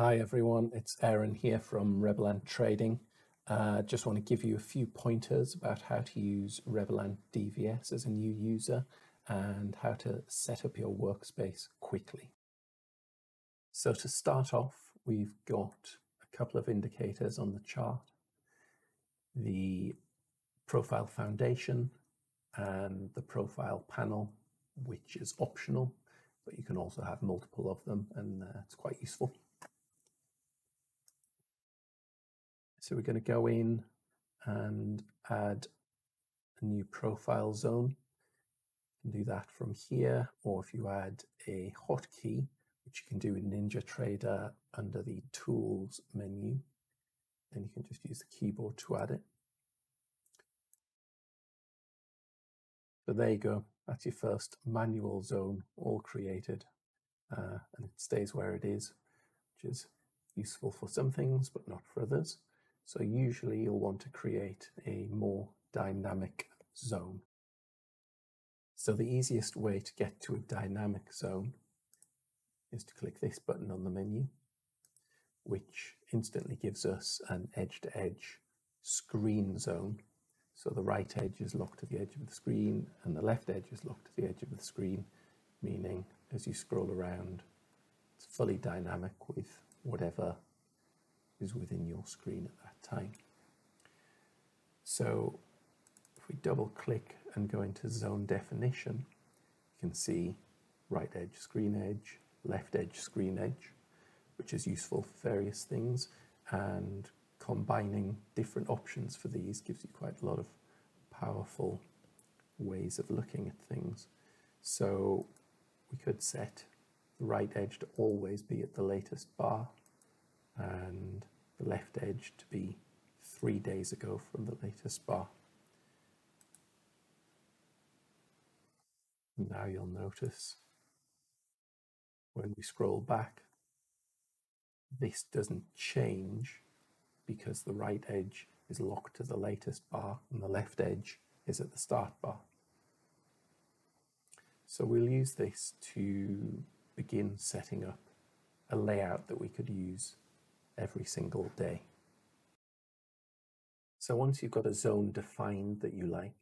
Hi everyone, it's Aaron here from RebelAnt Trading. Uh, just want to give you a few pointers about how to use RebelAnt DVS as a new user and how to set up your workspace quickly. So to start off, we've got a couple of indicators on the chart. The profile foundation and the profile panel, which is optional, but you can also have multiple of them and uh, it's quite useful. So we're going to go in and add a new profile zone. You can do that from here, or if you add a hotkey, which you can do in NinjaTrader under the Tools menu, then you can just use the keyboard to add it. So there you go. That's your first manual zone all created, uh, and it stays where it is, which is useful for some things, but not for others. So usually you'll want to create a more dynamic zone. So the easiest way to get to a dynamic zone is to click this button on the menu, which instantly gives us an edge-to-edge -edge screen zone. So the right edge is locked to the edge of the screen and the left edge is locked to the edge of the screen, meaning as you scroll around, it's fully dynamic with whatever is within your screen at that time. So if we double click and go into zone definition, you can see right edge, screen edge, left edge, screen edge, which is useful for various things. And combining different options for these gives you quite a lot of powerful ways of looking at things. So we could set the right edge to always be at the latest bar and the left edge to be three days ago from the latest bar. Now you'll notice when we scroll back, this doesn't change because the right edge is locked to the latest bar and the left edge is at the start bar. So we'll use this to begin setting up a layout that we could use every single day. So once you've got a zone defined that you like,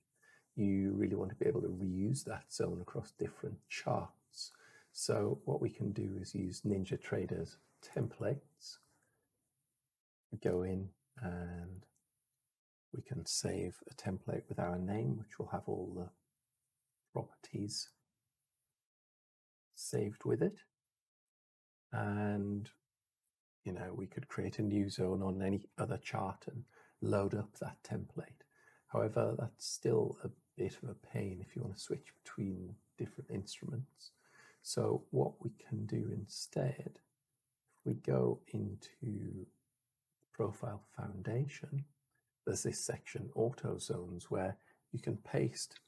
you really want to be able to reuse that zone across different charts. So what we can do is use NinjaTrader's templates. Go in and we can save a template with our name, which will have all the properties saved with it. And you know, we could create a new zone on any other chart and load up that template. However, that's still a bit of a pain if you want to switch between different instruments. So what we can do instead, if we go into Profile Foundation, there's this section Auto Zones where you can paste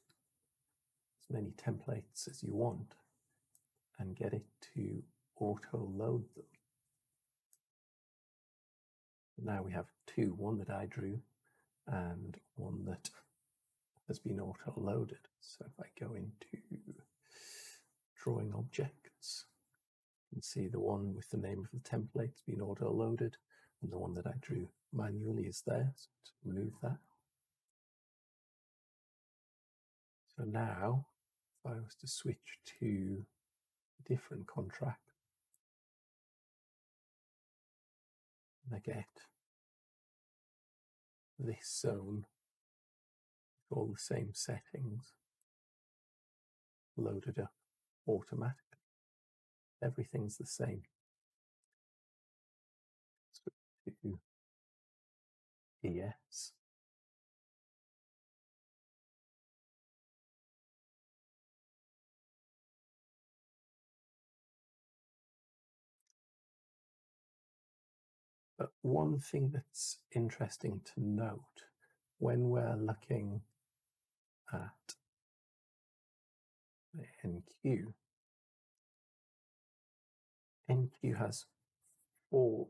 as many templates as you want and get it to auto load them. Now we have two, one that I drew and one that has been auto-loaded. So if I go into drawing objects, you can see the one with the name of the template has been auto-loaded and the one that I drew manually is there. So remove that. So now, if I was to switch to a different contract, I get this zone all the same settings loaded up automatically. Everything's the same. Switch to ES. But one thing that's interesting to note when we're looking at the NQ, NQ has four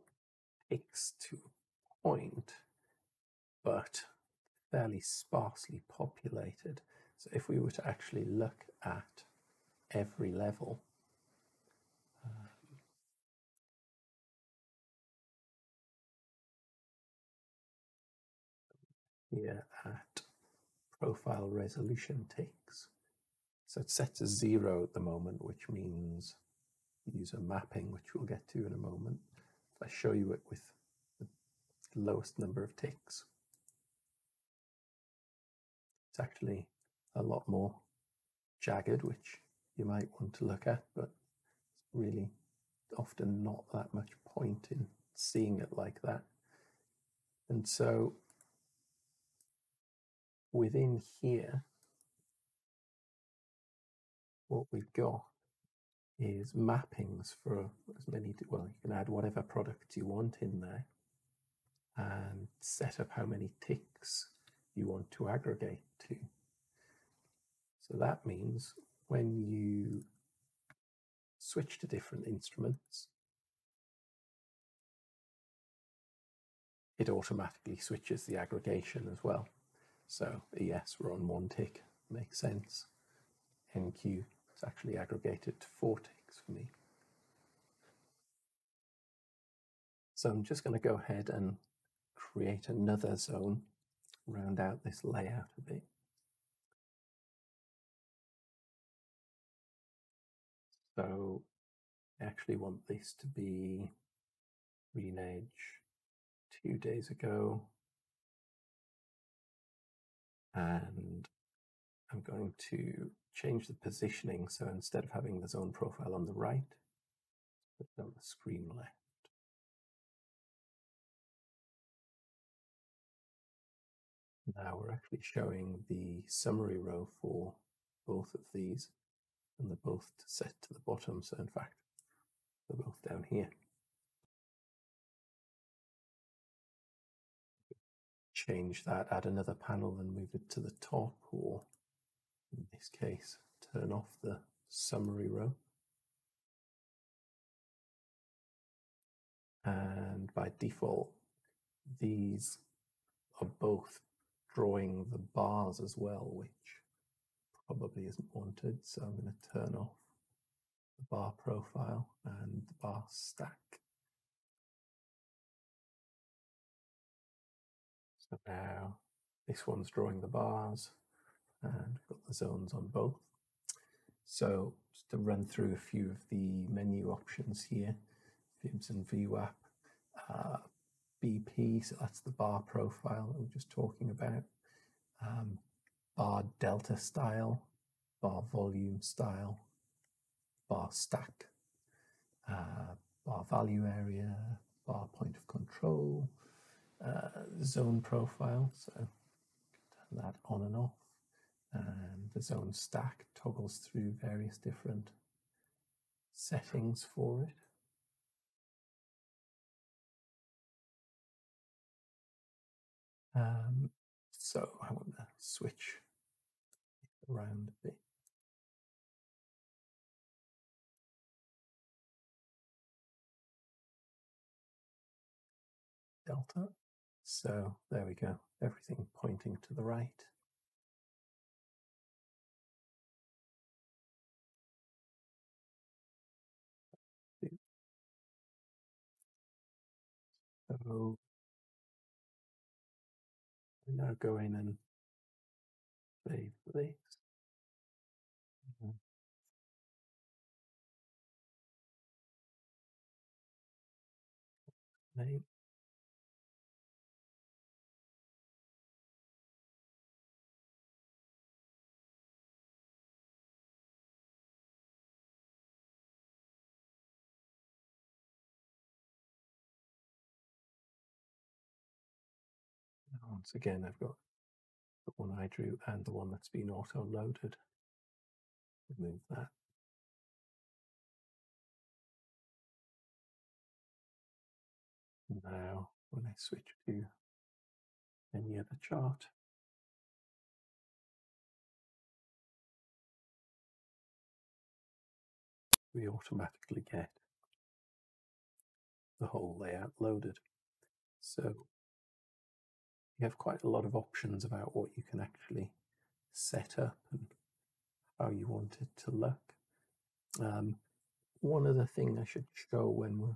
ticks to point, but fairly sparsely populated. So if we were to actually look at every level, here at profile resolution ticks. So it's set to zero at the moment, which means use a mapping, which we'll get to in a moment. I show you it with the lowest number of ticks, it's actually a lot more jagged, which you might want to look at, but it's really often not that much point in seeing it like that. And so within here, what we've got is mappings for as many, well, you can add whatever products you want in there and set up how many ticks you want to aggregate to. So that means when you switch to different instruments, it automatically switches the aggregation as well. So ES, we're on one tick, makes sense. NQ, it's actually aggregated to four ticks for me. So I'm just going to go ahead and create another zone, round out this layout a bit. So I actually want this to be Renage two days ago. And I'm going to change the positioning. So instead of having the zone profile on the right, put it on the screen left. Now we're actually showing the summary row for both of these and they're both set to the bottom. So in fact, they're both down here. Change that, add another panel and move it to the top, or in this case, turn off the summary row. And by default, these are both drawing the bars as well, which probably isn't wanted. So I'm going to turn off the bar profile and the bar stack. Now this one's drawing the bars and we've got the zones on both. So just to run through a few of the menu options here, VIBs and VWAP, uh, BP, so that's the bar profile that we are just talking about, um, bar delta style, bar volume style, bar stack, uh, bar value area, bar point of control, uh, zone profile, so turn that on and off, and the zone stack toggles through various different settings for it. Um, so I want to switch around a bit. Delta. So there we go. Everything pointing to the right. So we now go in and save this. Name. Once again, I've got the one I drew and the one that's been auto loaded. Remove that. Now, when I switch to any other chart, we automatically get the whole layout loaded. So you have quite a lot of options about what you can actually set up and how you want it to look. Um, one other thing I should show when we're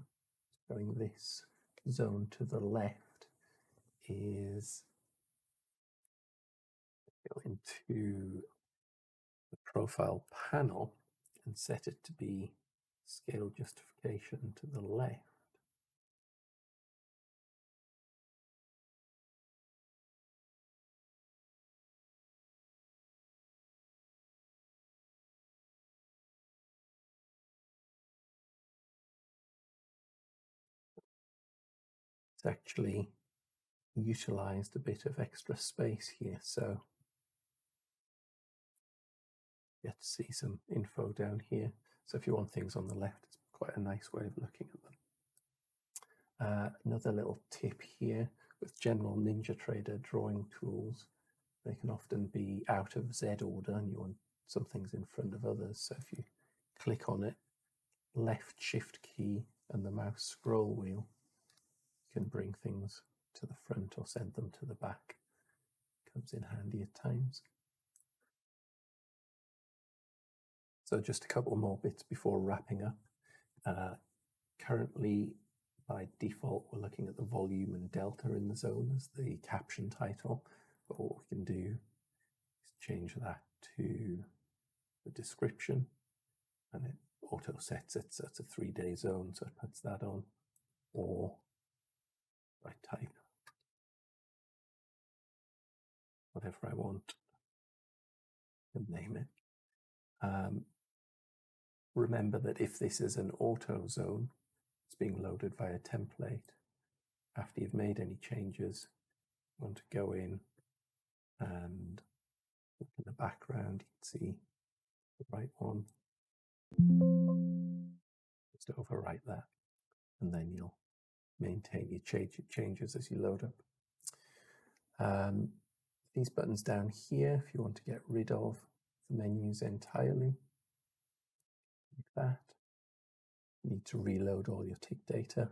showing this zone to the left is go into the profile panel and set it to be scale justification to the left. Actually utilized a bit of extra space here, so you get to see some info down here. So if you want things on the left, it's quite a nice way of looking at them. Uh, another little tip here with general NinjaTrader drawing tools, they can often be out of Z order and you want some things in front of others. So if you click on it, left shift key and the mouse scroll wheel, can bring things to the front or send them to the back. Comes in handy at times. So just a couple more bits before wrapping up. Uh, currently, by default, we're looking at the volume and delta in the zone as the caption title. But what we can do is change that to the description and it auto sets it so it's a three day zone, so it puts that on. Or I type whatever I want and name it. Um, remember that if this is an auto zone, it's being loaded via template. After you've made any changes, you want to go in and look in the background, you can see the right one. Just overwrite that, and then you'll maintain your change, changes as you load up. Um, these buttons down here, if you want to get rid of the menus entirely, like that. You need to reload all your tick data,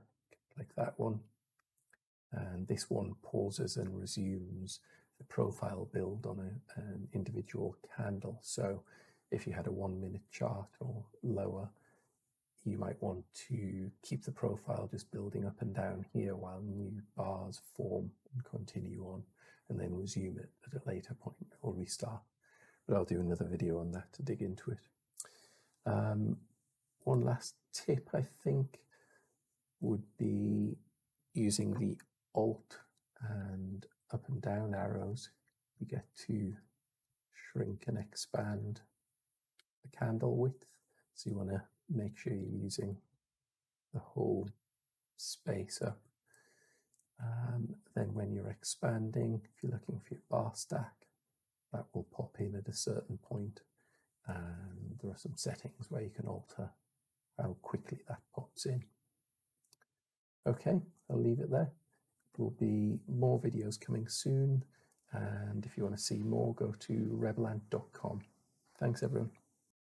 like that one. And this one pauses and resumes the profile build on a, an individual candle. So if you had a one minute chart or lower, you might want to keep the profile just building up and down here while new bars form and continue on and then resume it at a later point or restart. But I'll do another video on that to dig into it. Um, one last tip, I think, would be using the Alt and up and down arrows. You get to shrink and expand the candle width. So you want to make sure you're using the whole space up. Um, then when you're expanding, if you're looking for your bar stack, that will pop in at a certain point. and there are some settings where you can alter how quickly that pops in. Okay, I'll leave it there. There will be more videos coming soon and if you want to see more go to rebelant.com. Thanks everyone.